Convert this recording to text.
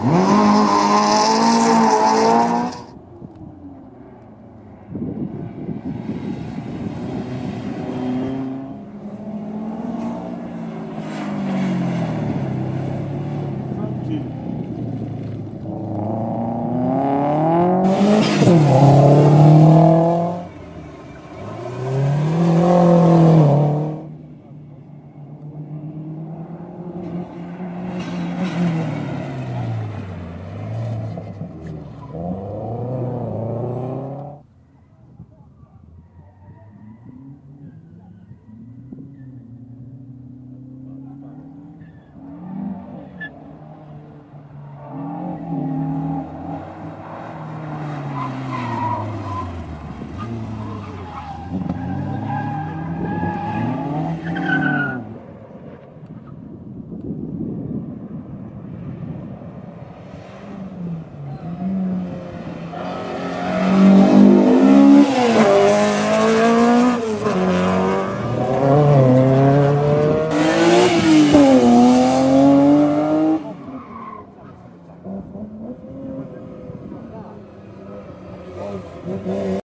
Mm. Mm-hmm.